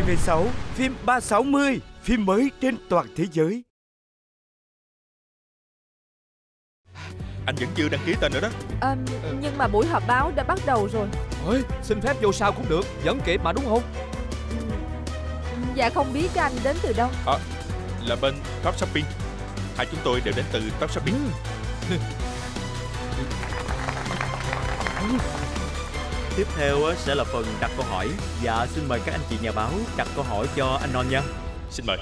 TV6, phim 360, phim mới trên toàn thế giới. Anh vẫn chưa đăng ký tên nữa đó. À, Nhưng mà buổi họp báo đã bắt đầu rồi. Ôi, xin phép vô sau cũng được Vẫn kịp mà đúng không? Dạ không biết anh đến từ đâu. À, Là bên Top Shopping. Hai chúng tôi đều đến từ Top Shopping Tiếp theo sẽ là phần đặt câu hỏi. Và xin mời các anh chị nhà báo đặt câu hỏi cho anh Non nha. Xin mời.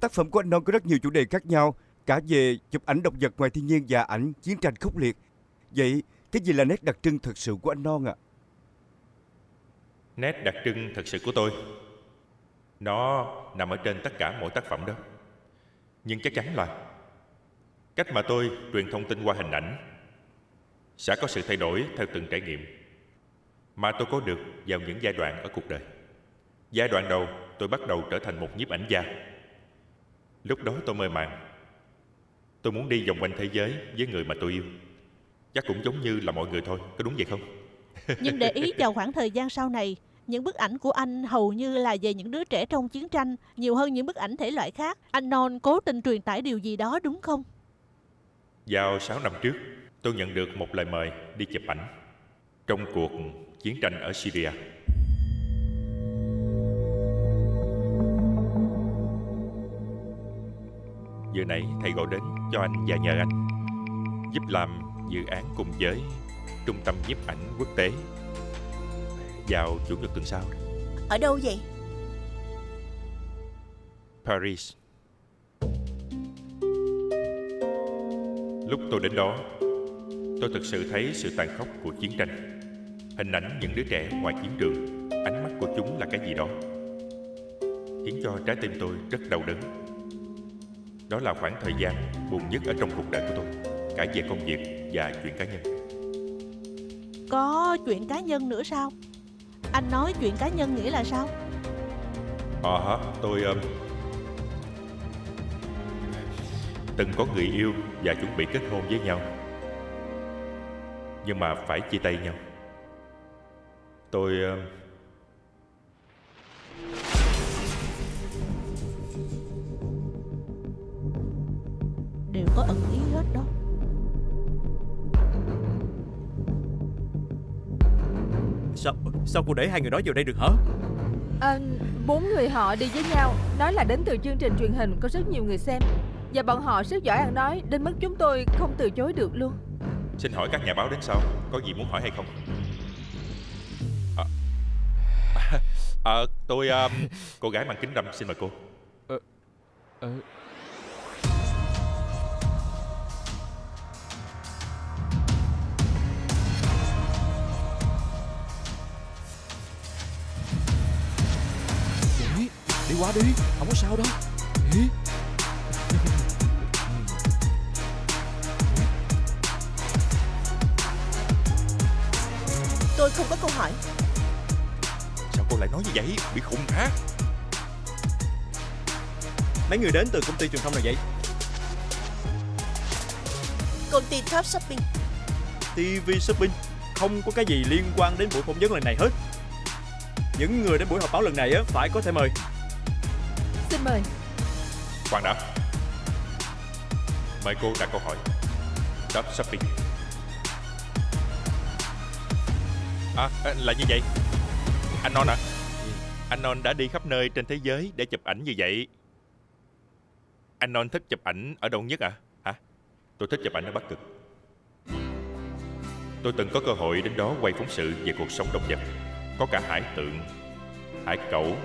Tác phẩm của anh Non có rất nhiều chủ đề khác nhau Cả về chụp ảnh động vật ngoài thiên nhiên và ảnh chiến tranh khốc liệt. Vậy cái gì là nét đặc trưng thật sự của anh Non ạ? À? Nét đặc trưng thật sự của tôi Nó nằm ở trên tất cả mọi tác phẩm đó. Nhưng chắc chắn là Cách mà tôi truyền thông tin qua hình ảnh Sẽ có sự thay đổi theo từng trải nghiệm Mà tôi có được vào những giai đoạn ở cuộc đời Giai đoạn đầu tôi bắt đầu trở thành một nhiếp ảnh gia Lúc đó tôi mơ màng Tôi muốn đi vòng quanh thế giới với người mà tôi yêu Chắc cũng giống như là mọi người thôi Có đúng vậy không? Nhưng để ý vào khoảng thời gian sau này những bức ảnh của anh hầu như là về những đứa trẻ trong chiến tranh nhiều hơn những bức ảnh thể loại khác. Anh Non cố tình truyền tải điều gì đó đúng không? Vào 6 năm trước, tôi nhận được một lời mời đi chụp ảnh trong cuộc chiến tranh ở Syria. Giờ này thầy gọi đến cho anh và nhờ anh giúp làm dự án cùng với Trung tâm nhiếp ảnh quốc tế vào chủ nhật tuần sau. Ở đâu vậy? Paris. Lúc tôi đến đó, tôi thực sự thấy sự tàn khốc của chiến tranh. Hình ảnh những đứa trẻ ngoài chiến trường, ánh mắt của chúng là cái gì đó khiến cho trái tim tôi rất đau đớn. Đó là khoảng thời gian buồn nhất ở trong cuộc đời của tôi, cả về công việc và chuyện cá nhân. Có chuyện cá nhân nữa sao? Anh nói chuyện cá nhân nghĩa là sao Ờ hả tôi um, Từng có người yêu Và chuẩn bị kết hôn với nhau Nhưng mà phải chia tay nhau Tôi um, Đều có ẩn ý hết đó. Sao sao cô để hai người đó vào đây được hả? À, Bốn người họ đi với nhau. Nói là đến từ chương trình truyền hình Có rất nhiều người xem. Và bọn họ rất giỏi ăn nói Đến mức chúng tôi không từ chối được luôn. Xin hỏi các nhà báo đến sau Có gì muốn hỏi hay không à, Tôi um, Cô gái mang kính râm xin mời cô. Ờ, ờ, Đi qua đi Không có sao đâu. Đi Tôi không có câu hỏi cô lại nói như vậy Bị khùng hả? Mấy người đến từ công ty truyền thông nào vậy? Công ty Top Shopping. TV Shopping. Không có cái gì liên quan đến buổi phỏng vấn lần này hết. Những người đến buổi họp báo lần này á phải có thể mời. Xin mời. Khoan đã. Mời cô đặt câu hỏi. Stop shopping. À, à, là như vậy anh Non à Anh Non đã đi khắp nơi trên thế giới để chụp ảnh như vậy. Anh Non thích chụp ảnh ở đâu nhất à Hả? Tôi thích chụp ảnh ở Bắc Cực. Tôi từng có cơ hội đến đó quay phóng sự về cuộc sống động vật, Có cả hải tượng, Hải cẩu.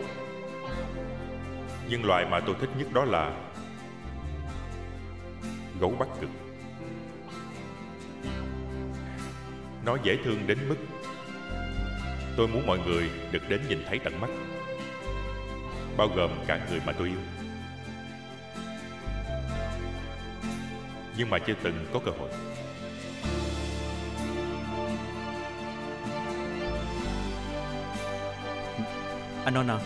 Nhưng loài mà tôi thích nhất đó là Gấu Bắc Cực. Nó dễ thương đến mức Tôi muốn mọi người được đến nhìn thấy tận mắt Bao gồm cả người mà tôi yêu. Nhưng mà chưa từng có cơ hội. Anh Non à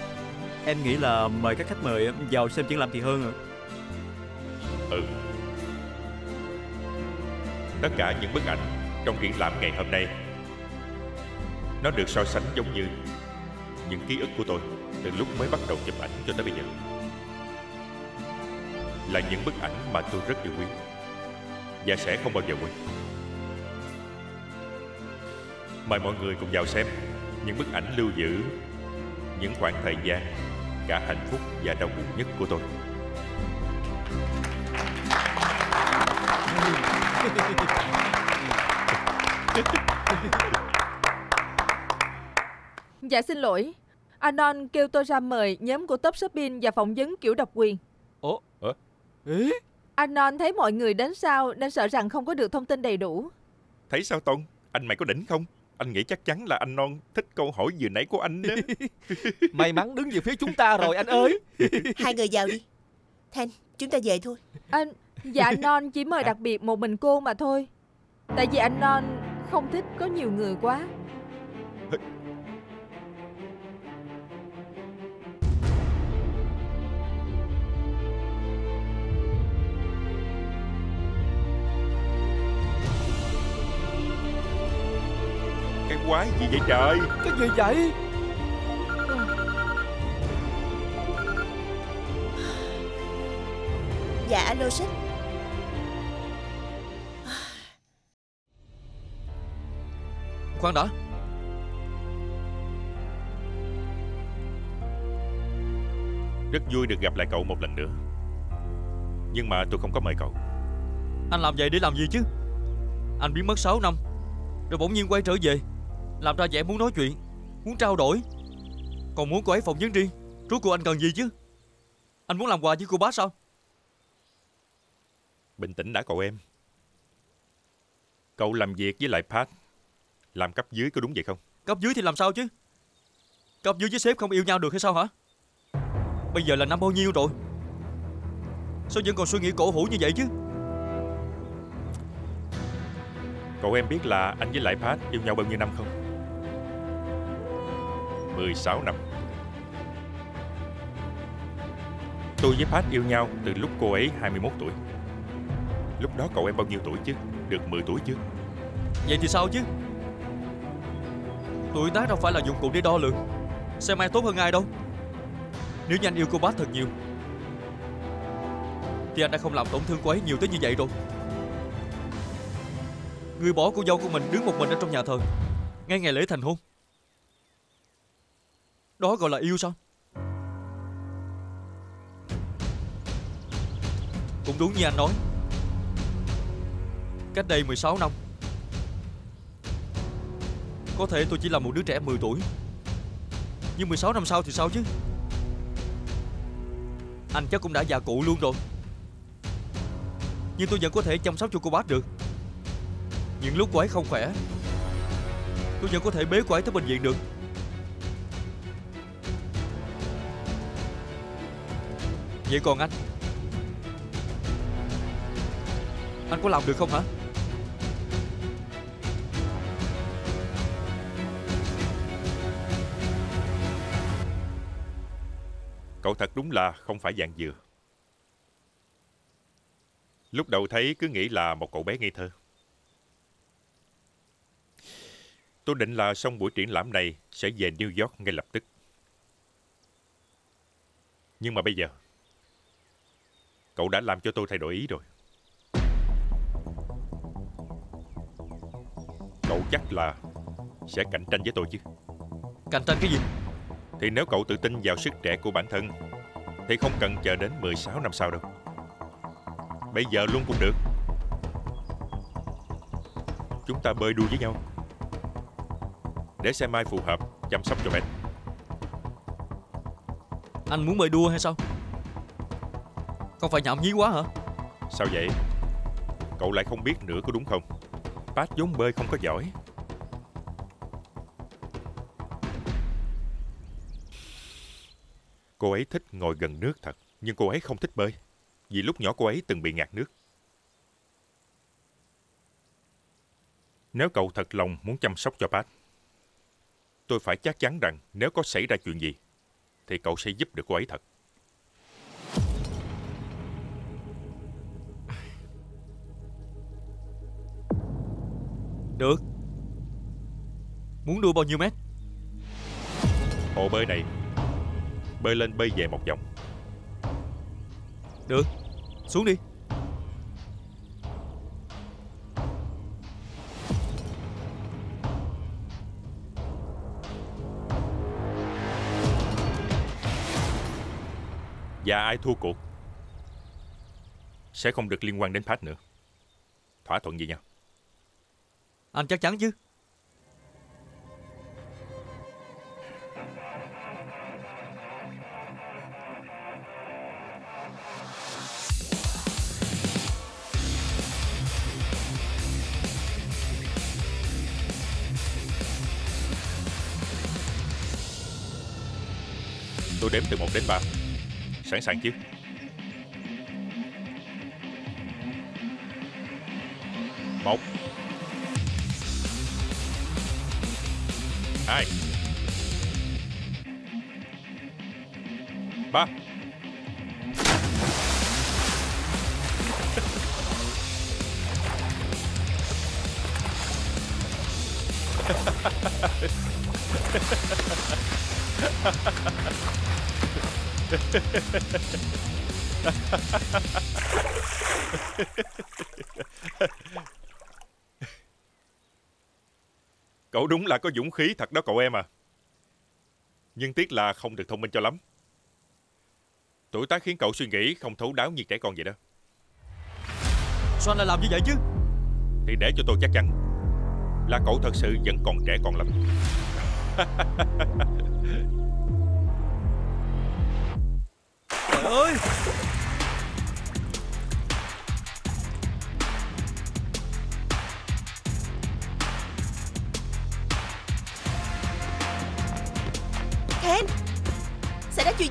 Em nghĩ là mời các khách mời vào xem triển lãm thì hơn rồi Ừ. Tất cả những bức ảnh trong triển lãm ngày hôm nay nó được so sánh giống như những ký ức của tôi từ lúc mới bắt đầu chụp ảnh cho tới bây giờ là những bức ảnh mà tôi rất yêu quý và sẽ không bao giờ quên. Mời mọi người cùng vào xem những bức ảnh lưu giữ những khoảng thời gian, cả hạnh phúc và đau buồn nhất của tôi. Dạ xin lỗi. Anon kêu tôi ra mời nhóm của Top Shopping và phỏng vấn kiểu độc quyền. Ủa? Ủa? Ê? Anon thấy mọi người đến sau nên sợ rằng không có được thông tin đầy đủ. Thấy sao Tôn? Anh mày có đỉnh không? Anh nghĩ chắc chắn là anh Non thích câu hỏi vừa nãy của anh đó. May mắn đứng về phía chúng ta rồi anh ơi. Hai người vào đi. Thanh chúng ta về thôi. Anh Dạ anh Non chỉ mời đặc biệt một mình cô mà thôi. Tại vì anh Non không thích có nhiều người quá quái gì vậy trời? Cái gì vậy Dạ alo sếp Khoan đã Rất vui được gặp lại cậu một lần nữa. Nhưng mà tôi không có mời cậu. Anh làm vậy để làm gì chứ Anh biến mất 6 năm Rồi bỗng nhiên quay trở về Làm ra vẻ muốn nói chuyện Muốn trao đổi Còn muốn cô ấy phỏng vấn riêng Rốt cuộc anh cần gì chứ Anh muốn làm quà với cô bác sao Bình tĩnh đã cậu em. Cậu làm việc với lại Pat. Làm cấp dưới có đúng vậy không? Cấp dưới thì làm sao chứ Cấp dưới với sếp không yêu nhau được hay sao hả Bây giờ là năm bao nhiêu rồi Sao vẫn còn suy nghĩ cổ hủ như vậy chứ Cậu em biết là anh với lại Pat yêu nhau bao nhiêu năm không? 16 năm. Tôi với Pat yêu nhau từ lúc cô ấy 21 tuổi. Lúc đó cậu em bao nhiêu tuổi chứ? Được 10 tuổi chứ? Vậy thì sao chứ Tuổi tác đâu phải là dụng cụ để đo lường Xem ai tốt hơn ai đâu Nếu như anh yêu cô bác thật nhiều, Thì anh đã không làm tổn thương cô ấy nhiều tới như vậy rồi Người bỏ cô dâu của mình đứng một mình ở trong nhà thờ, Ngay ngày lễ thành hôn đó gọi là yêu sao? Cũng đúng như anh nói. Cách đây 16 năm, Có thể tôi chỉ là một đứa trẻ 10 tuổi. Nhưng 16 năm sau thì sao chứ? Anh chắc cũng đã già cụ luôn rồi. Nhưng tôi vẫn có thể chăm sóc cho cô bác được. Những lúc cô ấy không khỏe, Tôi vẫn có thể bế cô ấy tới bệnh viện được. Vậy còn anh Anh có làm được không hả Cậu thật đúng là không phải dạng dừa. Lúc đầu thấy cứ nghĩ là một cậu bé ngây thơ. Tôi định là xong buổi triển lãm này sẽ về New York ngay lập tức. Nhưng mà bây giờ, cậu đã làm cho tôi thay đổi ý rồi. Cậu chắc là sẽ cạnh tranh với tôi chứ. Cạnh tranh cái gì? Thì nếu cậu tự tin vào sức trẻ của bản thân Thì không cần chờ đến 16 năm sau đâu. Bây giờ luôn cũng được. Chúng ta bơi đua với nhau. Để xem ai phù hợp chăm sóc cho Ben Anh muốn bơi đua hay sao không phải nhảm nhí quá hả? Sao vậy? Cậu lại không biết nữa có đúng không? Pat vốn bơi không có giỏi. Cô ấy thích ngồi gần nước thật, Nhưng cô ấy không thích bơi, Vì lúc nhỏ cô ấy từng bị ngạt nước. Nếu cậu thật lòng muốn chăm sóc cho Pat Tôi phải chắc chắn rằng Nếu có xảy ra chuyện gì, Thì cậu sẽ giúp được cô ấy thật. Được. Muốn đua bao nhiêu mét? Hồ bơi này Bơi lên bơi về một vòng. Được. Xuống đi. Và ai thua cuộc Sẽ không được liên quan đến Pat nữa. Thỏa thuận gì nhau anh chắc chắn chứ? Tôi đếm từ 1 đến 3 Sẵn sàng chứ? Một. Hai Ba Cậu đúng là có dũng khí thật đó cậu em à. Nhưng tiếc là không được thông minh cho lắm. Tuổi tác khiến cậu suy nghĩ không thấu đáo như trẻ con vậy đó. Sao anh lại làm như vậy chứ? Thì để cho tôi chắc chắn Là cậu thật sự vẫn còn trẻ con lắm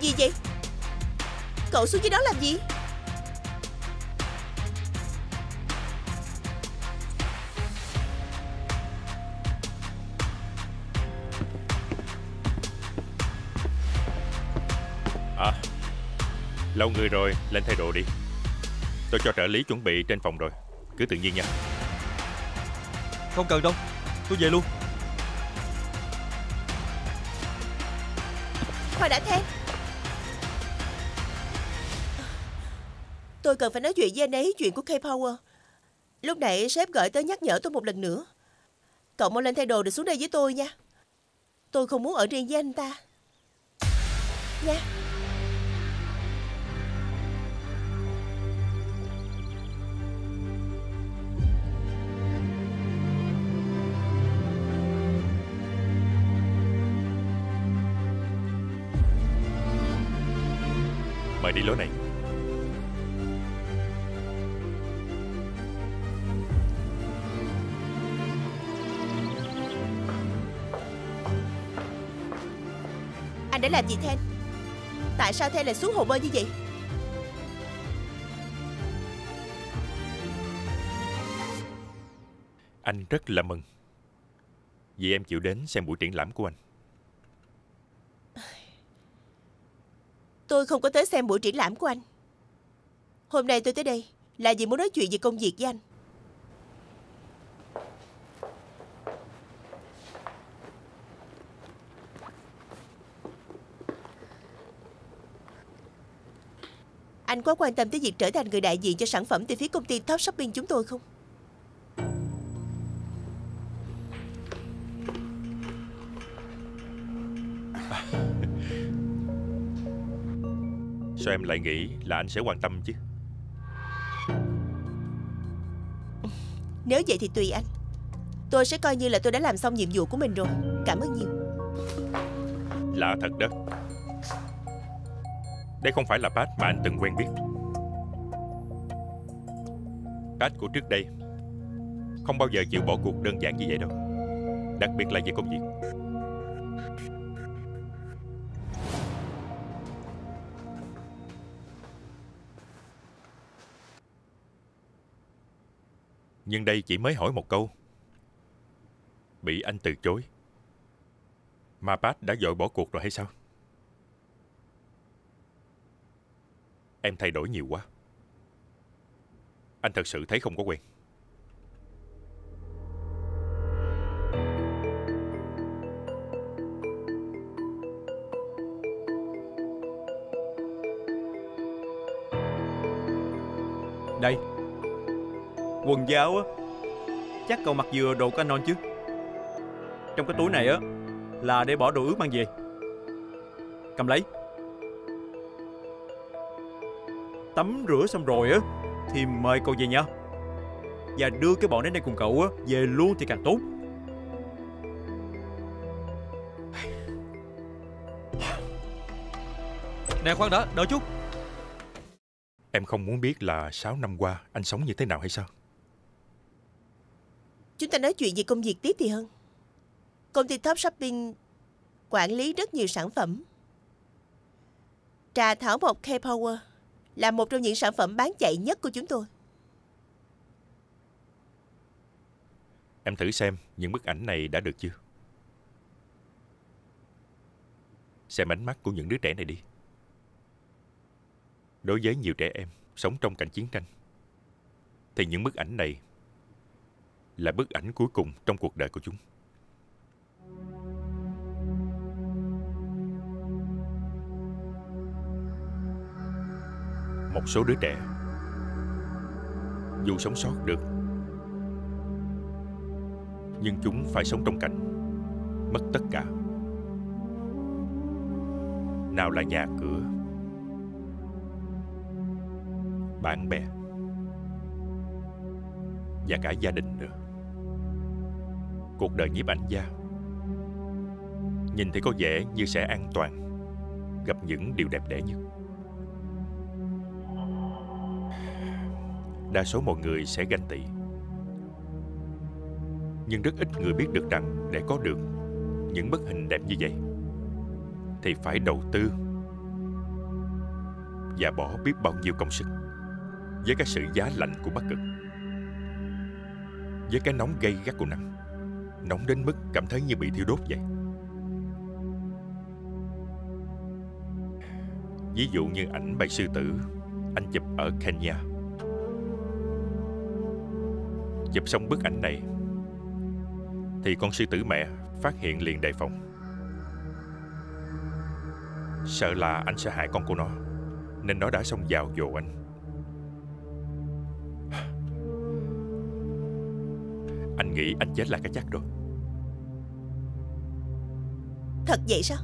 gì vậy? Cậu xuống dưới đó làm gì? À Lâu người rồi lên thay đồ đi. Tôi cho trợ lý chuẩn bị trên phòng rồi. Cứ tự nhiên nha. Không cần đâu Tôi về luôn cần phải nói chuyện với anh ấy chuyện của K-Power. Lúc nãy sếp gọi tới nhắc nhở tôi một lần nữa. Cậu mau lên thay đồ để xuống đây với tôi nha. Tôi không muốn ở riêng với anh ta. Nha. Mày đi lối này. Đã làm gì Then Tại sao Then lại xuống hồ bơi như vậy? Anh rất là mừng Vì em chịu đến xem buổi triển lãm của anh. Tôi không có tới xem buổi triển lãm của anh. Hôm nay tôi tới đây Là vì muốn nói chuyện về công việc với anh Anh có quan tâm tới việc trở thành người đại diện cho sản phẩm từ phía công ty Top Shopping chúng tôi không? Sao em lại nghĩ là anh sẽ quan tâm chứ? Nếu vậy thì tùy anh. Tôi sẽ coi như là tôi đã làm xong nhiệm vụ của mình rồi. Cảm ơn nhiều. Lạ thật đó đây không phải là Pat mà anh từng quen biết. Pat của trước đây, Không bao giờ chịu bỏ cuộc đơn giản như vậy đâu. Đặc biệt là về công việc. Nhưng đây chỉ mới hỏi một câu. Bị anh từ chối. Mà Pat đã dội bỏ cuộc rồi hay sao? Em thay đổi nhiều quá. Anh thật sự thấy không có quen. Đây. Quần giáo á. Chắc cậu mặc vừa đồ canon chứ. Trong cái túi này á, Là để bỏ đồ ướt mang về. Cầm lấy. Tắm rửa xong rồi á Thì mời cậu về nha Và đưa cái bọn đến đây cùng cậu á Về luôn thì càng tốt Nè khoan đã, đợi chút Em không muốn biết là 6 năm qua anh sống như thế nào hay sao? Chúng ta nói chuyện về công việc tiếp thì hơn. Công ty Top Shopping quản lý rất nhiều sản phẩm. Trà thảo mộc K-Power là một trong những sản phẩm bán chạy nhất của chúng tôi. Em thử xem những bức ảnh này đã được chưa? Xem ánh mắt của những đứa trẻ này đi. Đối với nhiều trẻ em sống trong cảnh chiến tranh, thì những bức ảnh này là bức ảnh cuối cùng trong cuộc đời của chúng. Một số đứa trẻ. Dù sống sót được, nhưng chúng phải sống trong cảnh mất tất cả. Nào là nhà cửa, bạn bè, và cả gia đình nữa. Cuộc đời nhiếp ảnh gia, nhìn thì có vẻ như sẽ an toàn, gặp những điều đẹp đẽ nhất. Đa số mọi người sẽ ganh tị. Nhưng rất ít người biết được rằng để có được những bức hình đẹp như vậy, thì phải đầu tư và bỏ biết bao nhiêu công sức với cái sự giá lạnh của bắc cực, với cái nóng gay gắt của nắng, nóng đến mức cảm thấy như bị thiêu đốt vậy. Ví dụ như ảnh bài sư tử, anh chụp ở kenya chụp xong bức ảnh này thì con sư tử mẹ phát hiện liền đề phòng. Sợ là anh sẽ hại con của nó nên nó đã xông vào dồ anh. Anh nghĩ anh chết là cái chắc rồi. Thật vậy sao?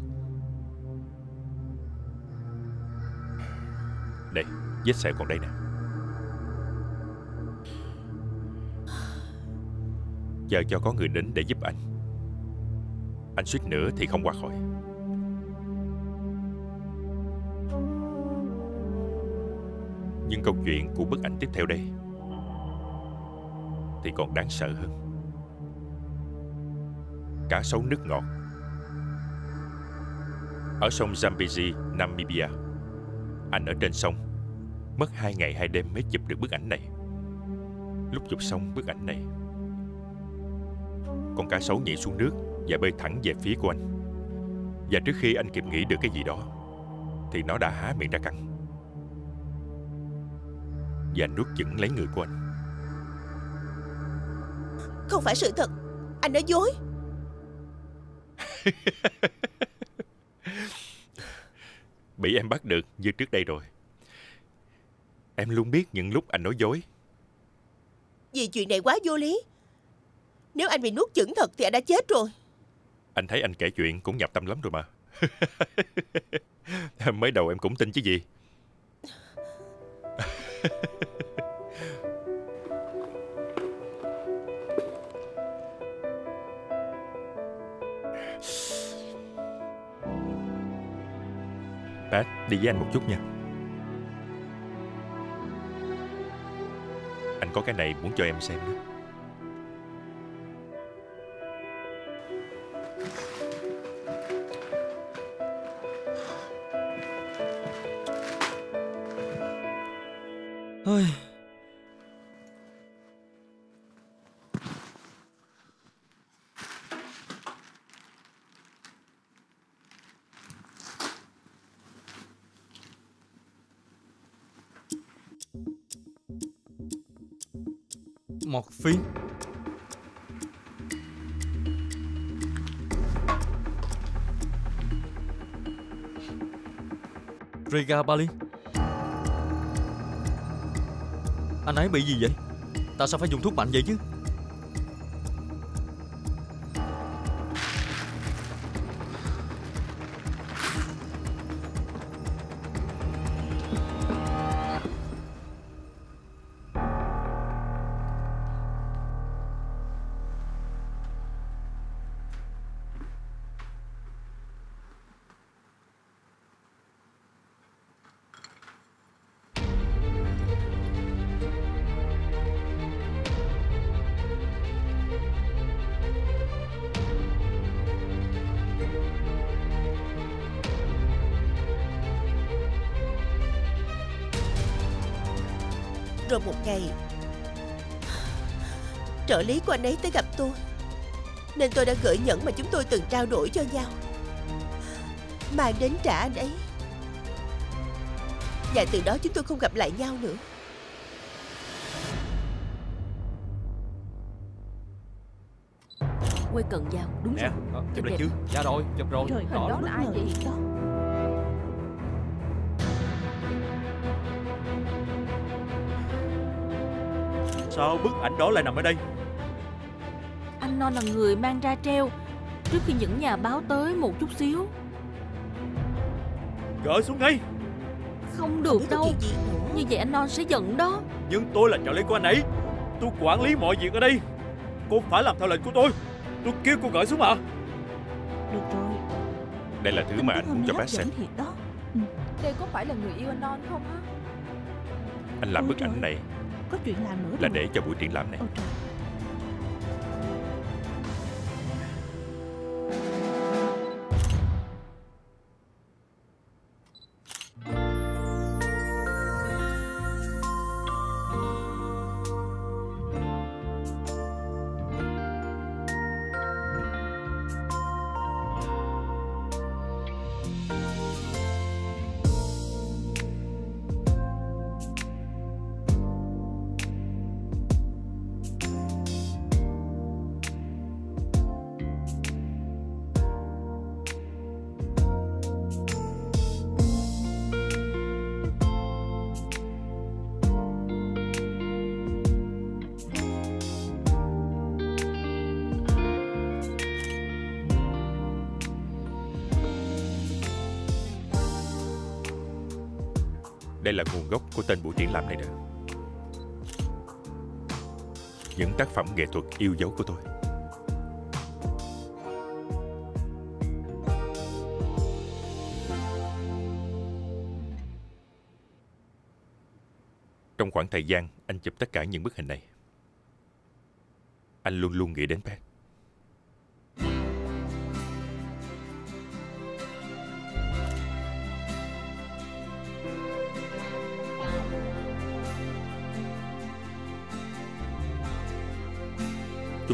đây vết sẹo còn đây nè chờ cho có người đến để giúp anh. Anh suýt nữa thì không qua khỏi. Nhưng câu chuyện của bức ảnh tiếp theo đây thì còn đáng sợ hơn. Cá sấu nước ngọt ở sông Zambezi, Namibia. Anh ở trên sông mất hai ngày hai đêm mới chụp được bức ảnh này. Lúc chụp xong bức ảnh này con cá sấu nhảy xuống nước và bơi thẳng về phía của anh. Và trước khi anh kịp nghĩ được cái gì đó, thì nó đã há miệng ra cắn. Và nuốt chửng lấy người của anh. Không phải sự thật Anh nói dối Bị em bắt được như trước đây rồi. Em luôn biết những lúc anh nói dối. Vì chuyện này quá vô lý nếu anh bị nuốt chửng thật thì anh đã chết rồi Anh thấy anh kể chuyện cũng nhập tâm lắm rồi mà. Mới đầu em cũng tin chứ gì. Pat, đi với anh một chút nha. Anh có cái này muốn cho em xem đó. Regabalin Anh ấy bị gì vậy? Tại sao phải dùng thuốc mạnh vậy chứ? Rồi một ngày. Trợ lý của anh ấy tới gặp tôi Nên tôi đã gửi nhẫn mà chúng tôi từng trao đổi cho nhau. Mang đến trả anh ấy. Và từ đó chúng tôi không gặp lại nhau nữa. Quay cận vào Đúng Nè, rồi. chụp đẹp. lại chứ. Dạ rồi chụp rồi. Trời Hình đó bất là ai vậy? đó Sao bức ảnh đó lại nằm ở đây. Anh Non là người mang ra treo Trước khi những nhà báo tới một chút xíu. Gỡ xuống ngay. Không được đâu. Như vậy anh Non sẽ giận đó. Nhưng tôi là trợ lý của anh ấy. Tôi quản lý mọi việc ở đây. Cô phải làm theo lệnh của tôi. Tôi kêu cô gửi xuống mà. Được rồi. Đây là thứ mà anh muốn cho bác xem. đó. Đây có phải là người yêu anh Non không hả? Anh làm Ôi bức trời. ảnh này Có chuyện làm nữa là để cho buổi triển lãm này. Ôi trời nguồn gốc của tên buổi triển lãm này nữa Những tác phẩm nghệ thuật yêu dấu của tôi. Trong khoảng thời gian, anh chụp tất cả những bức hình này. Anh luôn luôn nghĩ đến Beth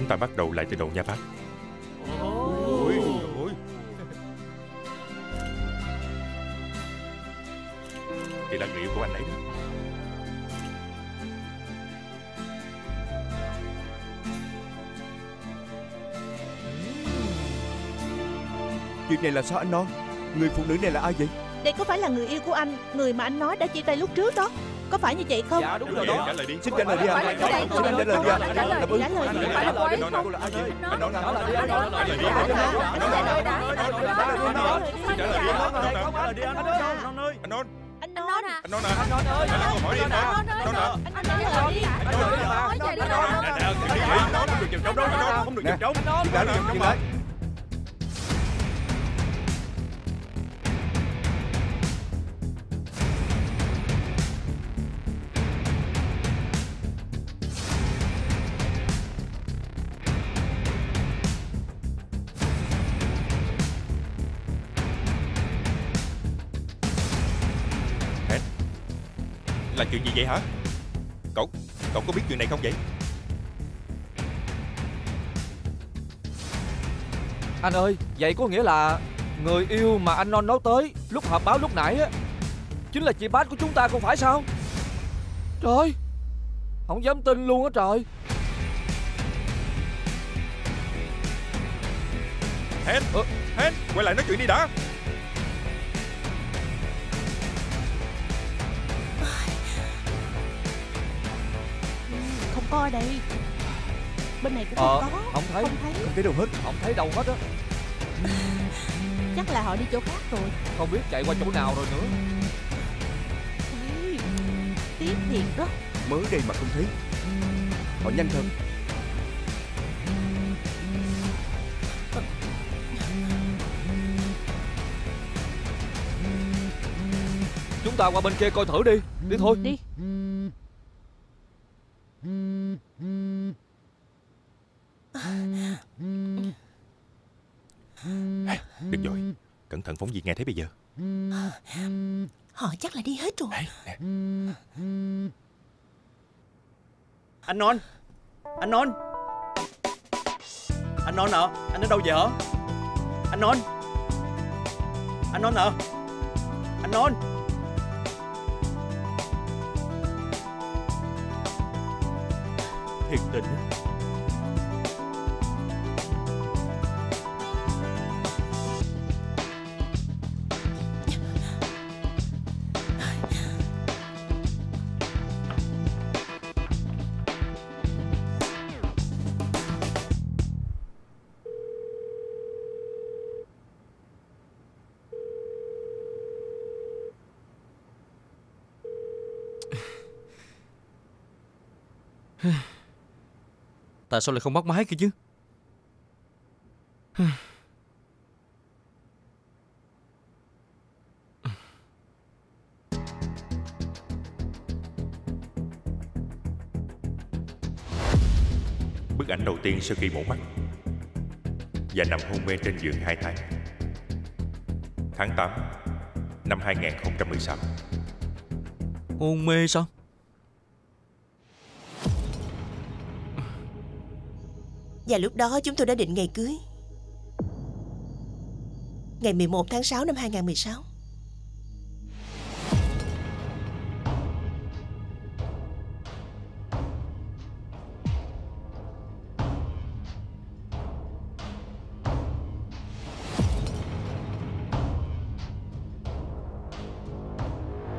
Chúng ta bắt đầu lại từ đầu nha bác. Ôi, ôi. Thì là người yêu của anh ấy đó. Chuyện này là sao anh Non Người phụ nữ này là ai vậy? Đây có phải là người yêu của anh Người mà anh nói đã chia tay lúc trước đó Có phải như vậy không Dạ đúng rồi Trả đó lời đi Xin trả lời đi Phải là ạ trả lời đi ạ Trả lời Đáp ứng Trả lời đi. Phải là cô ấy Nói không? nói là? Anh Anh nói nói là Anh nói Anh nói đi. Anh nói đã Anh nói đi anh Non ơi Anh nói Anh Anh nói à Anh nói nè Anh nói Trả lời câu hỏi đi anh nói Anh nói nè Anh lời đi Anh lời đi Nói vậy đi Nè, nè, không được chìm trống đó Không được chìm trống Dừng lại dừng lại Là chuyện gì vậy hả? Cậu Cậu có biết chuyện này không vậy? Anh ơi Vậy có nghĩa là Người yêu mà anh Non nói tới Lúc họp báo lúc nãy á Chính là chị Bát của chúng ta không phải sao? Trời Không dám tin luôn á trời. Hen Ờ. Hen Quay lại nói chuyện đi đã coi đây. Bên này cũng Ờ không có không thấy. Không thấy. Không thấy đâu hết. Không thấy đâu hết á. Chắc là họ đi chỗ khác rồi. Không biết chạy qua chỗ nào rồi nữa. Ê, Tiếc thiệt đó. Mới đây mà không thấy. Họ nhanh thật Chúng ta qua bên kia coi thử đi. Đi thôi. Đi Được rồi Thận phóng viên nghe thấy bây giờ. Họ chắc là đi hết rồi. Nè, Anh Non Anh Non Anh Non à Anh ở đâu vậy hả? Anh Non Anh Non à Anh Non Thiệt tình Tại sao lại không bắt máy kia chứ? Bức ảnh đầu tiên sau khi mổ mắt Và nằm hôn mê trên giường 2 tháng. Tháng 8 Năm 2016 Hôn mê sao Và lúc đó chúng tôi đã định ngày cưới. Ngày 11 tháng 6 năm 2016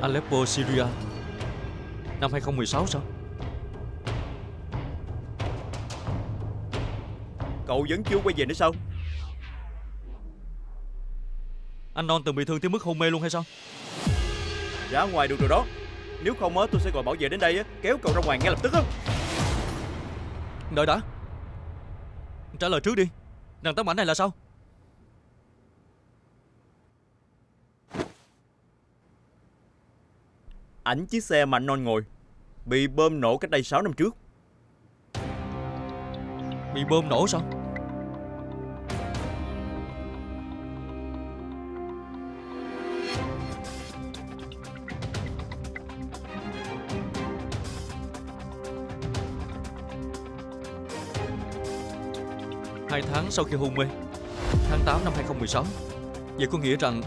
Aleppo, Syria. Năm 2016 sao? Cậu vẫn chưa quay về nữa sao? Anh Non từng bị thương tới mức hôn mê luôn hay sao? Ra ngoài được rồi đó. Nếu không á tôi sẽ gọi bảo vệ đến đây á Kéo cậu ra ngoài ngay lập tức á. Đợi đã. Trả lời trước đi. Nàng tấm ảnh này là sao? Ảnh chiếc xe mà anh Non ngồi Bị bơm nổ cách đây 6 năm trước. Bị bơm nổ sao tháng sau khi hôn mê. Tháng 8 năm 2016 Vậy có nghĩa rằng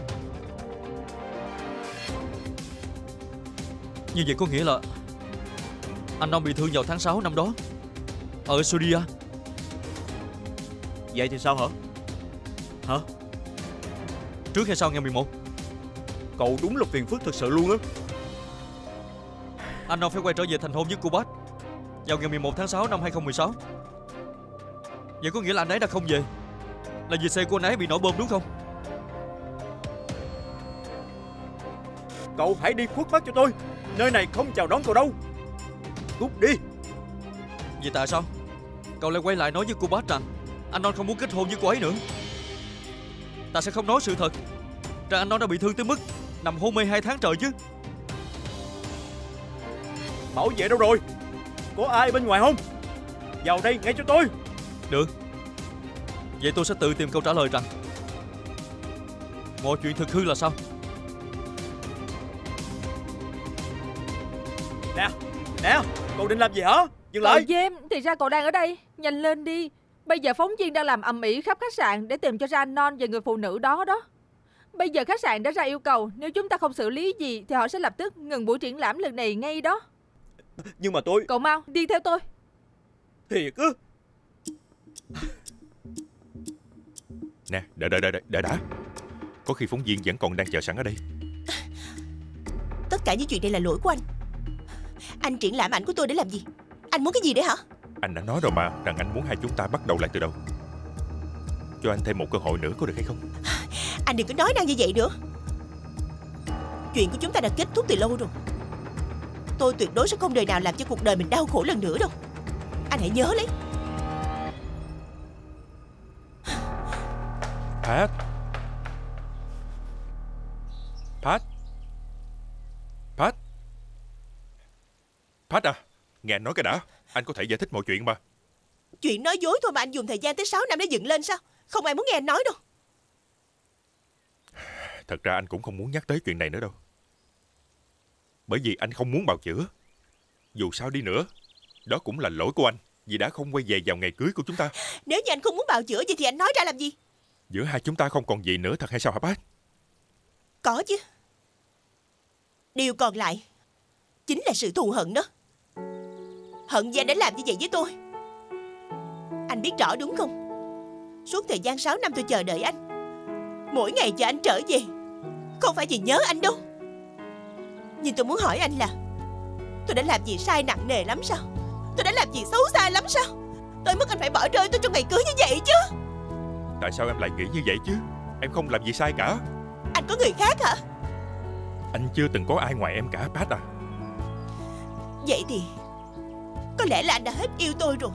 Như vậy có nghĩa là Anh Non bị thương vào tháng 6 năm đó Ở Syria Vậy thì sao hả? Hả? Trước hay sau ngày 11 Cậu đúng là phiền phức thật sự luôn á. Anh Non phải quay trở về thành hôn với cô Bát Vào ngày 11 tháng 6 năm 2016 Vậy có nghĩa là anh ấy đã không về? Là vì xe của anh ấy bị nổ bom đúng không? Cậu hãy đi khuất mắt cho tôi. Nơi này không chào đón cậu đâu. Cút đi. Vì tại sao? Cậu lại quay lại nói với cô Bát rằng Anh Non không muốn kết hôn với cô ấy nữa. Ta sẽ không nói sự thật. Rằng anh Non đã bị thương tới mức Nằm hôn mê hai tháng trời chứ. Bảo vệ đâu rồi? Có ai bên ngoài không? Vào đây ngay cho tôi Được. Vậy tôi sẽ tự tìm câu trả lời rằng Mọi chuyện thực hư là sao? Nè Nè Cậu định làm gì hả? Dừng Cậu lại. James, thì ra cậu đang ở đây. Nhanh lên đi. Bây giờ phóng viên đang làm ầm ĩ khắp khách sạn Để tìm cho ra non và người phụ nữ đó đó. Bây giờ khách sạn đã ra yêu cầu Nếu chúng ta không xử lý gì Thì họ sẽ lập tức ngừng buổi triển lãm lần này ngay đó. Nhưng mà tôi Cậu mau đi theo tôi. Thiệt á Nè đợi đợi đợi đợi, đợi đã. Có khi phóng viên vẫn còn đang chờ sẵn ở đây. Tất cả những chuyện này là lỗi của anh. Anh triển lãm ảnh của tôi để làm gì? Anh muốn cái gì đấy hả? Anh đã nói rồi mà Rằng anh muốn hai chúng ta bắt đầu lại từ đầu. Cho anh thêm một cơ hội nữa có được hay không? Anh đừng có nói năng như vậy nữa. Chuyện của chúng ta đã kết thúc từ lâu rồi. Tôi tuyệt đối sẽ không đời nào làm cho cuộc đời mình đau khổ lần nữa đâu. Anh hãy nhớ lấy Pat? Pat? Pat? Pat à Nghe anh nói cái đã. Anh có thể giải thích mọi chuyện mà. Chuyện nói dối thôi mà anh dùng thời gian tới 6 năm để dựng lên sao? Không ai muốn nghe anh nói đâu. Thật ra anh cũng không muốn nhắc tới chuyện này nữa đâu. Bởi vì anh không muốn bào chữa. Dù sao đi nữa Đó cũng là lỗi của anh Vì đã không quay về vào ngày cưới của chúng ta. Nếu như anh không muốn bào chữa gì thì anh nói ra làm gì Giữa hai chúng ta không còn gì nữa thật hay sao hả bác Có chứ. Điều còn lại Chính là sự thù hận đó. Hận gia đã làm như vậy với tôi. Anh biết rõ đúng không? Suốt thời gian 6 năm tôi chờ đợi anh, Mỗi ngày chờ anh trở về, Không phải vì nhớ anh đâu. Nhưng tôi muốn hỏi anh là, Tôi đã làm gì sai nặng nề lắm sao? Tôi đã làm gì xấu xa lắm sao? Tôi mức anh phải bỏ rơi tôi trong ngày cưới như vậy chứ? Tại sao em lại nghĩ như vậy chứ? Em không làm gì sai cả. Anh có người khác hả? Anh chưa từng có ai ngoài em cả Pat à. Vậy thì Có lẽ là anh đã hết yêu tôi rồi.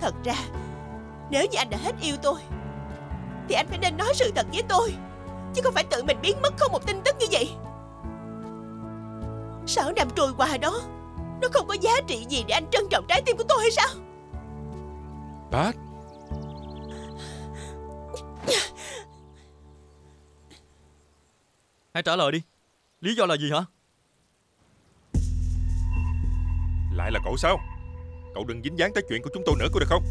Thật ra Nếu như anh đã hết yêu tôi Thì anh phải nên nói sự thật với tôi. Chứ không phải tự mình biến mất không một tin tức như vậy. Sáu năm trôi qua đó Nó không có giá trị gì để anh trân trọng trái tim của tôi hay sao? Pat Hãy trả lời đi. Lý do là gì hả? Lại là cậu sao? Cậu đừng dính dáng tới chuyện của chúng tôi nữa có được không?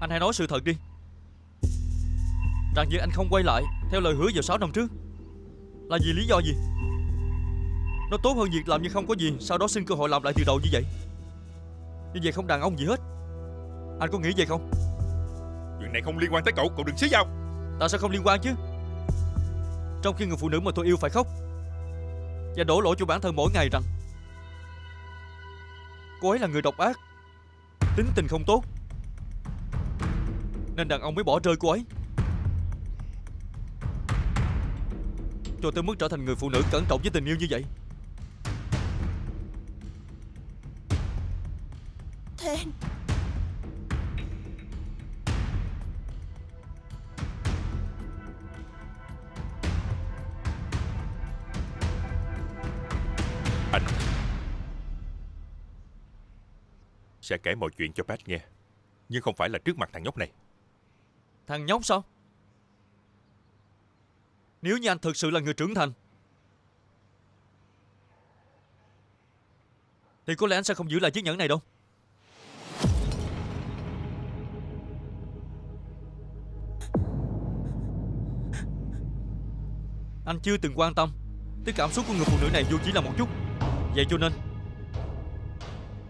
Anh hãy nói sự thật đi. Rằng việc anh không quay lại Theo lời hứa vào 6 năm trước Là vì lý do gì? Nó tốt hơn việc làm như không có gì Sau đó xin cơ hội làm lại từ đầu như vậy. Như vậy không đàn ông gì hết. Anh có nghĩ vậy không? Chuyện này không liên quan tới cậu Cậu đừng xí vào. Tại sao không liên quan chứ trong khi người phụ nữ mà tôi yêu phải khóc. Và đổ lỗi cho bản thân mỗi ngày rằng, Cô ấy là người độc ác, Tính tình không tốt. Nên đàn ông mới bỏ rơi cô ấy. Cho tới mức trở thành người phụ nữ cẩn trọng với tình yêu như vậy. Then Sẽ kể mọi chuyện cho Pat nghe. Nhưng không phải là trước mặt thằng nhóc này. Thằng nhóc sao? Nếu như anh thực sự là người trưởng thành, Thì có lẽ anh sẽ không giữ lại chiếc nhẫn này đâu. Anh chưa từng quan tâm Tới cảm xúc của người phụ nữ này dù chỉ là một chút. Vậy cho nên,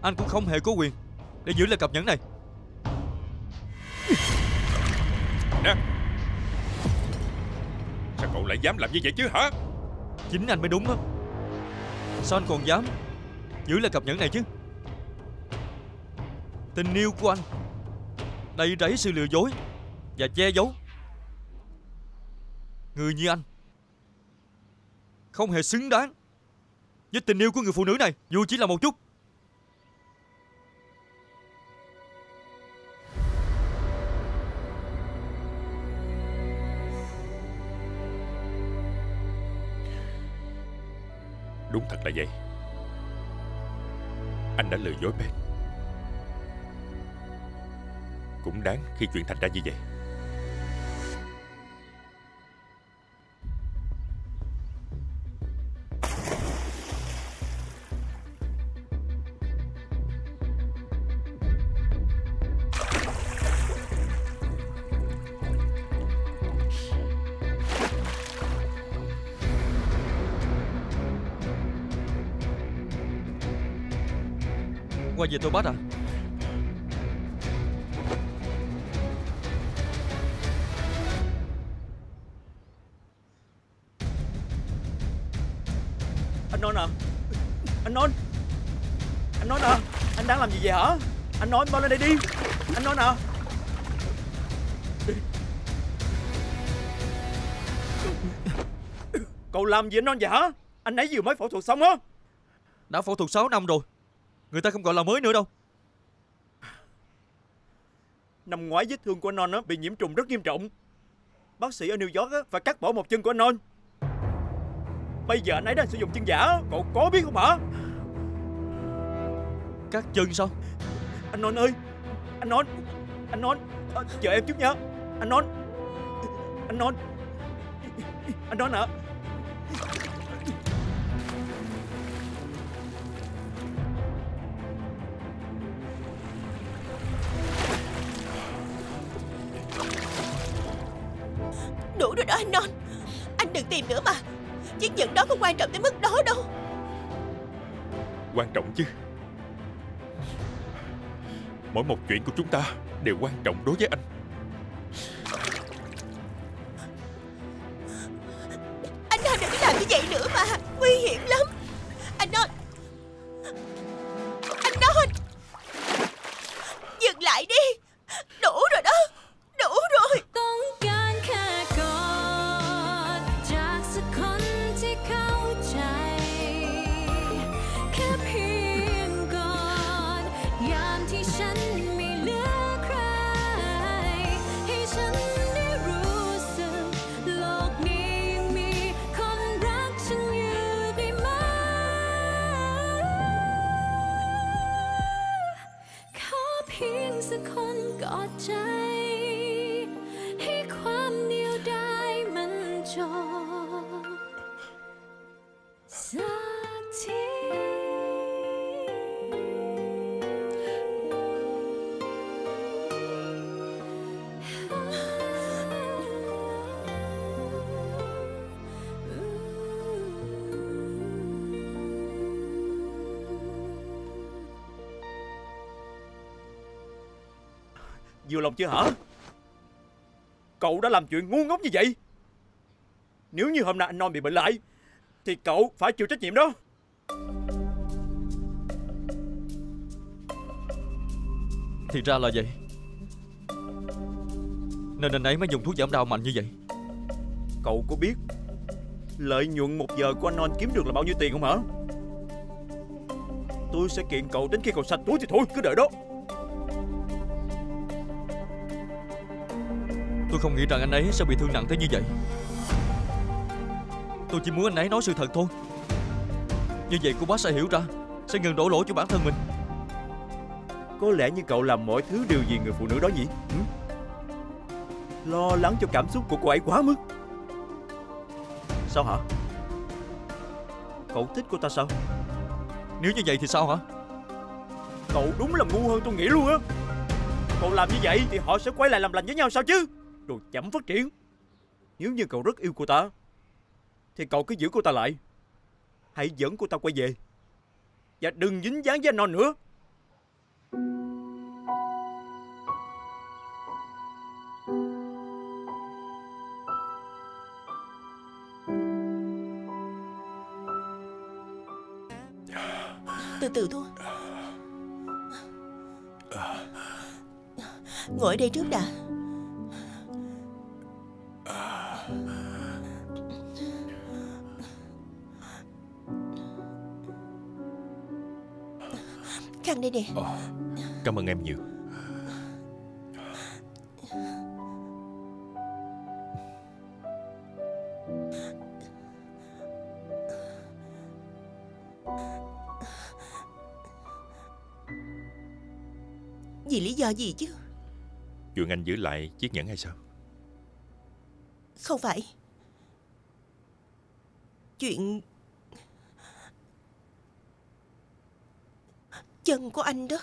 Anh cũng không hề có quyền để giữ lại cặp nhẫn này. Nè. Sao cậu lại dám làm như vậy chứ hả? Chính anh mới đúng á. Sao anh còn dám Giữ lại cặp nhẫn này chứ? Tình yêu của anh Đầy rẫy sự lừa dối Và che giấu. Người như anh Không hề xứng đáng Với tình yêu của người phụ nữ này Dù chỉ là một chút Đúng thật là vậy. Anh đã lừa dối bên, Cũng đáng khi chuyện thành ra như vậy. Về tôi bắt à? Anh Non à? Anh Non Anh nói nè Anh đang làm gì vậy hả? Anh nói mau lên đây đi. Anh nói nè Cậu làm gì anh nói vậy hả? Anh nãy vừa mới phẫu thuật xong á. Đã phẫu thuật 6 năm rồi Người ta không gọi là mới nữa đâu. Năm ngoái vết thương của Non á, bị nhiễm trùng rất nghiêm trọng. Bác sĩ ở New York á, phải cắt bỏ một chân của anh Non. Bây giờ anh ấy đang sử dụng chân giả Cậu có biết không hả? Cắt chân sao? Anh Non ơi Anh Non Anh Non à, Chờ em chút nha. Anh Non Anh Non Anh Non ạ. Đủ tìm nữa mà. Chiếc nhẫn đó không quan trọng tới mức đó đâu. Quan trọng chứ. Mỗi một chuyện của chúng ta Đều quan trọng đối với anh. Anh 这 Vừa lòng chưa hả? Cậu đã làm chuyện ngu ngốc như vậy. Nếu như hôm nay anh Non bị bệnh lại Thì cậu phải chịu trách nhiệm đó. Thì ra là vậy. Nên anh ấy mới dùng thuốc giảm đau mạnh như vậy. Cậu có biết Lợi nhuận một giờ của anh Non kiếm được là bao nhiêu tiền không hả? Tôi sẽ kiện cậu đến khi cậu sạch túi thì thôi Cứ đợi đó Tôi không nghĩ rằng anh ấy sẽ bị thương nặng tới như vậy. Tôi chỉ muốn anh ấy nói sự thật thôi. Như vậy cô bác sẽ hiểu ra Sẽ ngừng đổ lỗi cho bản thân mình. Có lẽ như cậu làm mọi thứ điều gì người phụ nữ đó nhỉ? Hử? Lo lắng cho cảm xúc của cô ấy quá mức. Sao hả? Cậu thích cô ta sao? Nếu như vậy thì sao hả? Cậu đúng là ngu hơn tôi nghĩ luôn á. Cậu làm như vậy thì họ sẽ quay lại làm lành với nhau sao chứ Đồ chậm phát triển. Nếu như cậu rất yêu cô ta, Thì cậu cứ giữ cô ta lại. Hãy dẫn cô ta quay về. Và đừng dính dáng với anh non nữa. Từ từ thôi. Ngồi ở đây trước đã. Khăn đây nè Cảm ơn em nhiều. Vì lý do gì chứ? Chuyện anh giữ lại chiếc nhẫn hay sao? Không phải. Chuyện Chân của anh đó.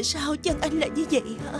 Tại sao chân anh lại như vậy hả?